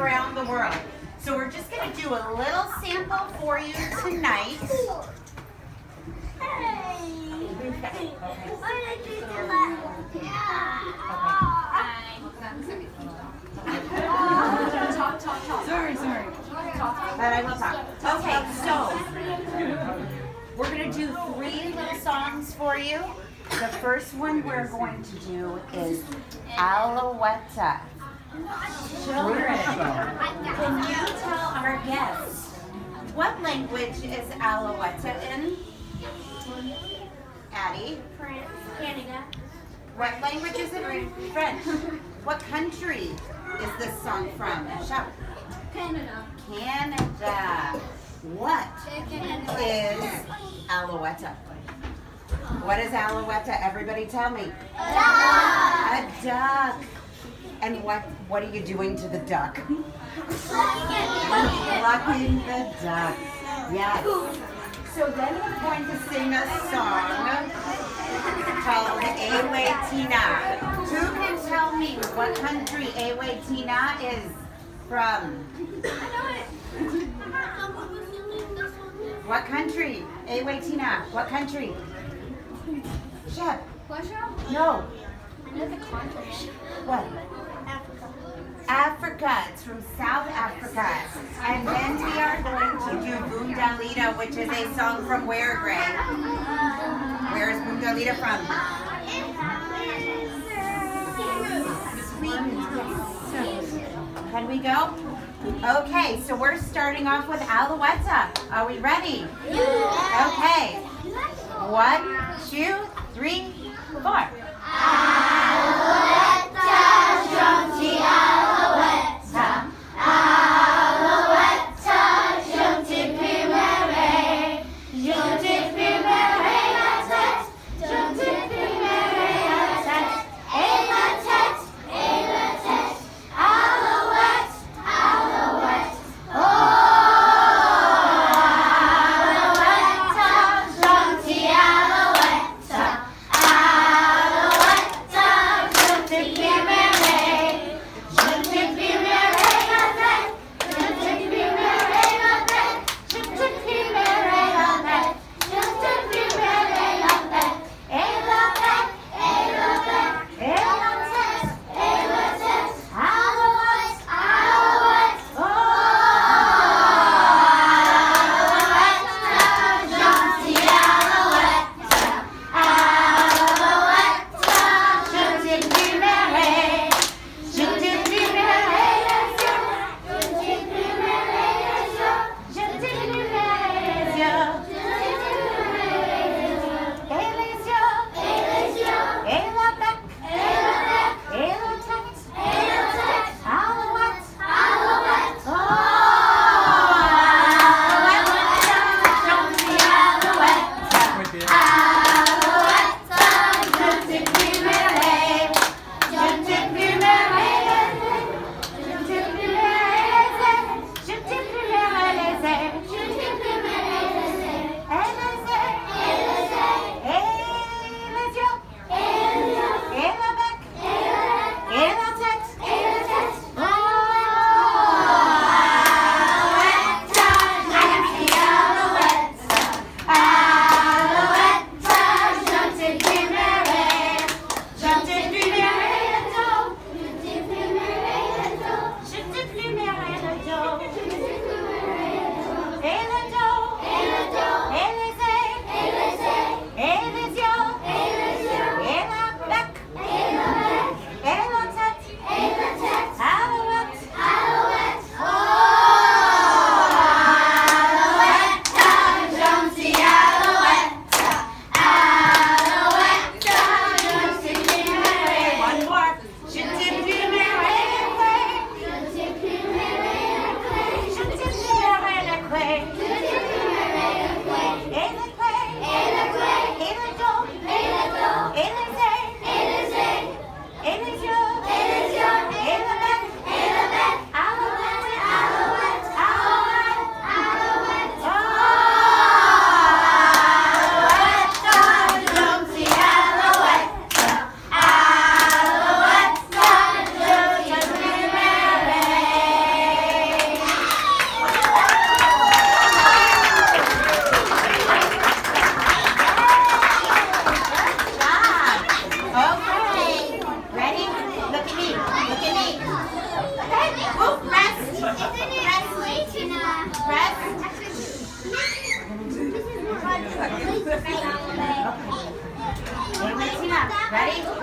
around the world. So we're just going to do a little sample for you tonight. Sorry, sorry. But I will talk. Okay, so we're going to do three little songs for you. The first one we're going to do is Alouette. Children, can you tell our guests what language is Alouette in? Addie? France, Canada, What language is it in? French. What country is this song from? Shout. Canada, Canada. What is Alouette? What is Alouette? Everybody tell me. A duck. A duck. And what what are you doing to the duck? Plucking the duck. Yes. So then we're going to sing a song called Ewe Tina. Who can tell me what country Ewe Tina is from? I know it. What country? Ewe Tina. What country? Shep. Russia, No. What? Africa. It's from South Africa. And then we are going to do Boondalita, which is a song from where, Gray? Where is Boondalita from? Sweden. Can we go? Okay, so we're starting off with Alouette. Are we ready? Okay. One, two, three, four. Ready?